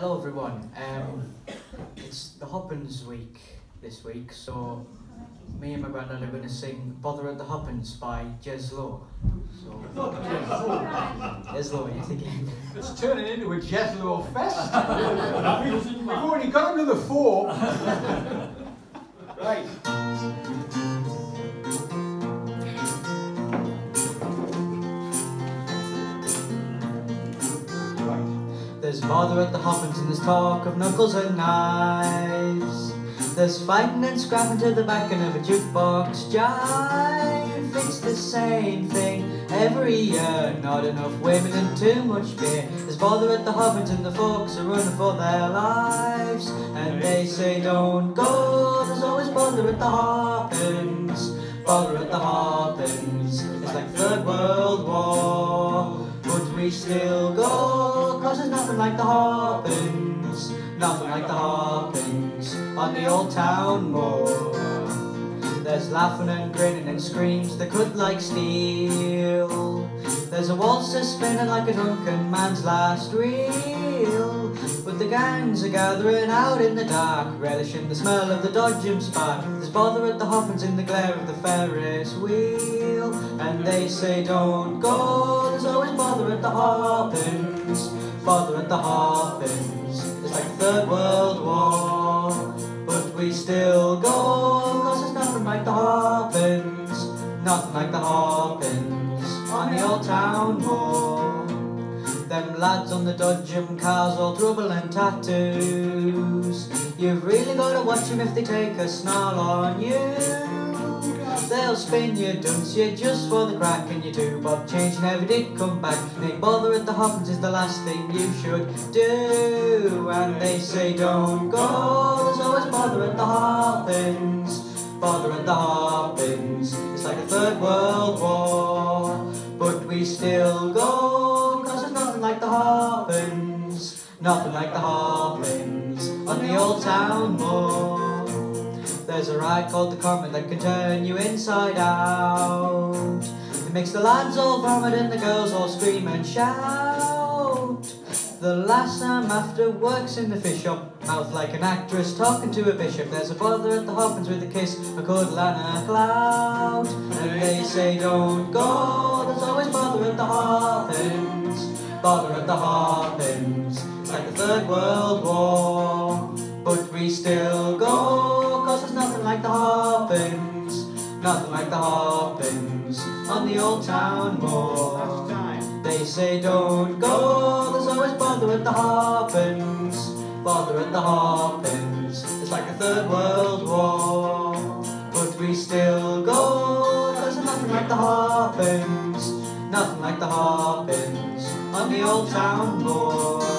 Hello everyone. Um, it's the Hoppins week this week, so me and my granddad are going to sing "Bother at the Hoppins" by Jez Lowe. So, Jez Lowe, you thinking? It's turning into a Jethro fest. We've already got another four. right. There's bother at the Hoppins and there's talk of knuckles and knives. There's fighting and scrapping to the back end of a jukebox jive. It's the same thing every year. Not enough women and too much beer. There's bother at the Hoppins and the folks are running for their lives. And they say don't go. There's always bother at the Hoppins. Bother at the Hoppins. It's like Third World War. But we still go, cause there's nothing like the Hoppins, nothing like the Hoppins on the old town moor. There's laughing and grinning and screams that cut like steel. There's a waltzer spinning like a drunken man's last reel. But the gangs are gathering out in the dark, relishing the smell of the dodgem spark. There's bother at the Hoppins in the glare of the Ferris wheel. And they say don't go, there's always bother at the Hoppins, the Hoppins. It's like the Third World War, but we still go, cause there's nothing like the Hoppins, nothing like the Hoppins on the old town moor. Them lads on the dodgem cars all trouble and tattoos. You've really got to watch them if they take a snarl on you. They'll spin you, dunce you just for the crack and you do Bob change never did come back. Make bother at the Hoppins is the last thing you should do. And they say don't go, there's always bother at the Hoppins. Bother at the Hoppins, it's like a third world war. But we still go, cause there's nothing like the Hoppins. Nothing like the Hoppins on the old town moor. There's a ride called the Comet that can turn you inside out. It makes the lads all vomit and the girls all scream and shout. The last time um, after works in the fish shop, mouth like an actress talking to a bishop. There's a bother at the Hoppins with a kiss, a cuddle and a. And they say don't go, there's always bother at the Hoppins. Bother at the Hoppins, like the Third World War. But we still go, Nothing like the Hoppins on the old town moor. They say don't go, there's always bother at the Hoppins, bother at the Hoppins, it's like a third world war. But we still go, there's nothing like the Hoppins, nothing like the Hoppins on the old town moor.